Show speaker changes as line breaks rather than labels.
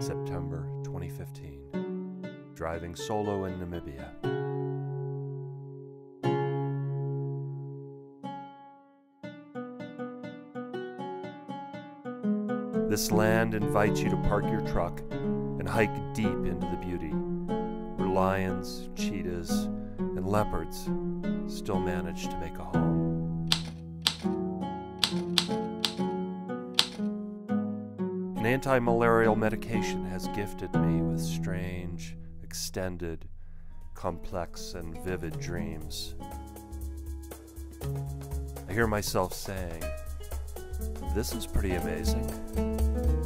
September 2015. Driving solo in Namibia. This land invites you to park your truck and hike deep into the beauty, where lions, cheetahs, and leopards still manage to make a home. An anti malarial medication has gifted me with strange, extended, complex, and vivid dreams. I hear myself saying, This is pretty amazing.